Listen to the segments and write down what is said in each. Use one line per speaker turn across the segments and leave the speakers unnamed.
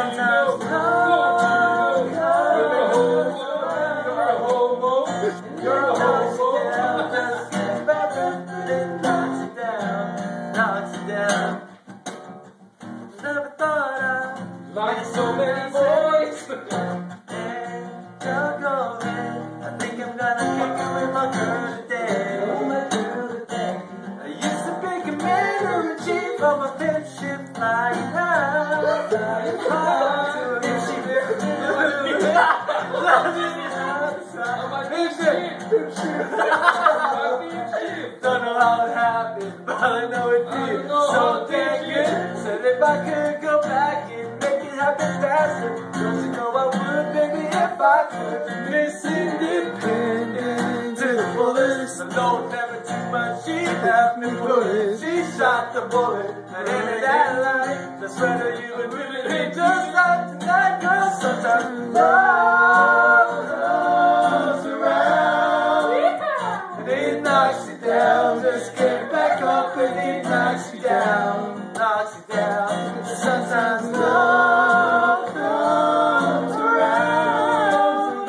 Sometimes.
You're a
and it knocks down, knocks down. Never thought I'd
Like so many boys.
I think I'm gonna kick my girl today. I used to be commander in chief of a pimp flying high. Don't know how it happened, but I know it did. So damn good. Said if I could go back and make it happen faster, don't you know I would, baby, if I could. Miss Independent to the fullest. Lord never took much, she left me bullet. She shot the bullet, and in that light, the sweater you would really hate just like tonight, girl. Sometimes down. Just get back up and it knocks you down. Knocks you down. Sometimes love comes around.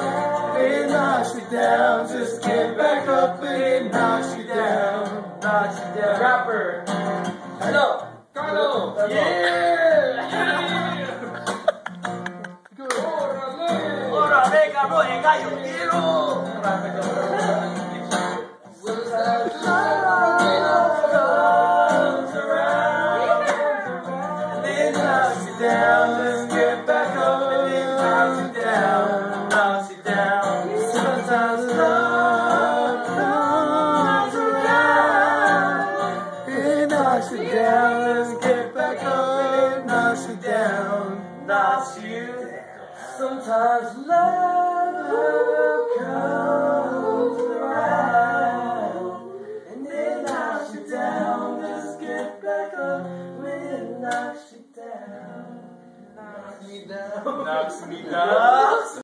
And it knocks you down. Just get back up and it knocks you down. Knocks you down.
Rapper.
Hello.
Carlos.
Yeah.
Órale.
Ahora venga, no el gallo quiero. Down, knocks you. Sometimes love comes around and it knocks you down. Just get back up when it knocks you down. Knocks me down.
Knocks me down.